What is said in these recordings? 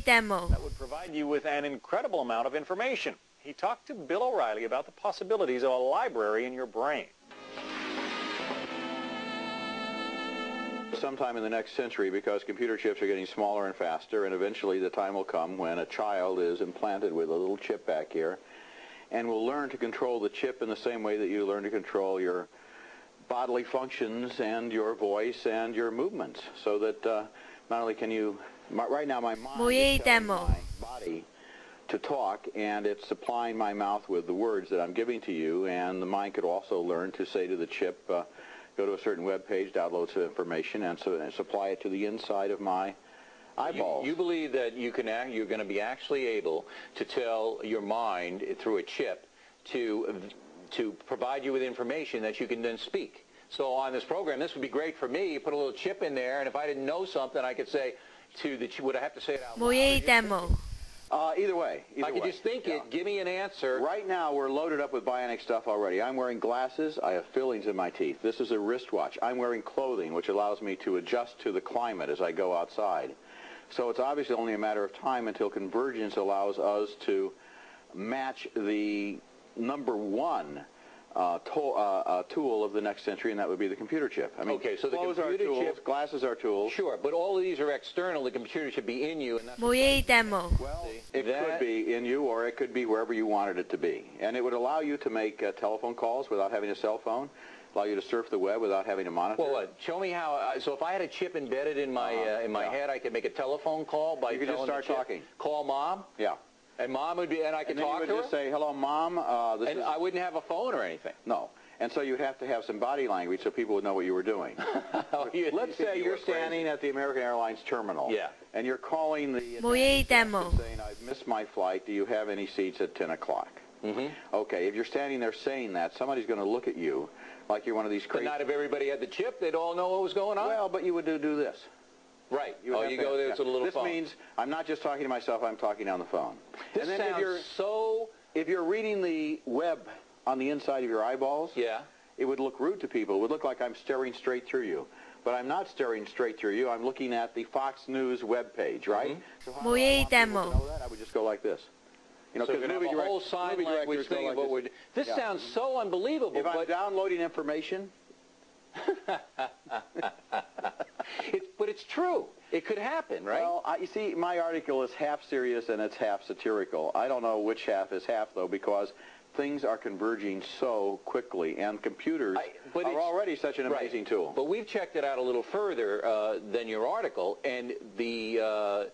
Demo. That would provide you with an incredible amount of information. He talked to Bill O'Reilly about the possibilities of a library in your brain. sometime in the next century because computer chips are getting smaller and faster and eventually the time will come when a child is implanted with a little chip back here and will learn to control the chip in the same way that you learn to control your bodily functions and your voice and your movements so that uh, not only can you my, right now, my mind is my body to talk, and it's supplying my mouth with the words that I'm giving to you. And the mind could also learn to say to the chip, uh, go to a certain web page, download some information, and, so, and supply it to the inside of my you, you, believe that you can act, you're going to be actually able to tell your mind through a chip to to provide you with information that you can then speak. So on this program, this would be great for me. Put a little chip in there, and if I didn't know something, I could say, to the, would I have to say it out loud? Uh, either way. Either I can way. just think yeah. it. Give me an answer. Right now, we're loaded up with bionic stuff already. I'm wearing glasses. I have fillings in my teeth. This is a wristwatch. I'm wearing clothing, which allows me to adjust to the climate as I go outside. So it's obviously only a matter of time until convergence allows us to match the number one uh, tool, uh, uh, tool of the next century, and that would be the computer chip. I mean, okay, so the computer tools, chip, glasses are tools. Sure, but all of these are external. The computer should be in you. And that's demo. Well, it that... could be in you, or it could be wherever you wanted it to be, and it would allow you to make uh, telephone calls without having a cell phone. Allow you to surf the web without having to monitor. Well. Show me how. Uh, so if I had a chip embedded in my uh-huh. uh, in my yeah. head, I could make a telephone call by. You could just start talking. Call mom. Yeah. And mom would be, and I could and talk you would to just her. say, "Hello, mom." Uh, this and is... I wouldn't have a phone or anything. No. And so you have to have some body language so people would know what you were doing. oh, you, Let's you say you're standing at the American Airlines terminal. Yeah. And you're calling the Muy demo. saying, "I've missed my flight. Do you have any seats at 10 o'clock?" Mm -hmm. Okay. If you're standing there saying that, somebody's going to look at you like you're one of these crazy. But not if everybody had the chip, they'd all know what was going on. Well, but you would do, do this. Right. You oh, you go there to the little this phone. This means I'm not just talking to myself, I'm talking on the phone. This and sounds if you're, so... If you're reading the web on the inside of your eyeballs, yeah. it would look rude to people. It would look like I'm staring straight through you. But I'm not staring straight through you. I'm looking at the Fox News webpage, right? Mm -hmm. so how demo. I would just go like this. You know, because so movie direct, whole sign movie language thing like this. this yeah. sounds so unbelievable. If I'm downloading information, true. It could happen, right? Well, I, you see, my article is half serious and it's half satirical. I don't know which half is half, though, because things are converging so quickly, and computers I, are already such an amazing right. tool. But we've checked it out a little further uh, than your article, and the uh,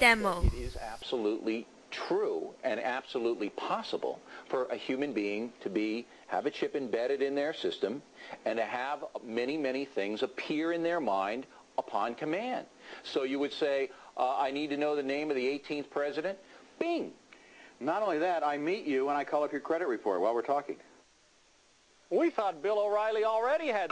demo. It is absolutely true and absolutely possible for a human being to be have a chip embedded in their system and to have many many things appear in their mind upon command. So you would say, uh, I need to know the name of the 18th president. Bing. Not only that, I meet you and I call up your credit report while we're talking. We thought Bill O'Reilly already had...